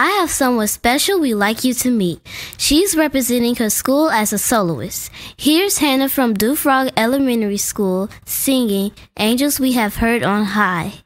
I have someone special we'd like you to meet. She's representing her school as a soloist. Here's Hannah from Dufrocq Elementary School singing Angels We Have Heard on High.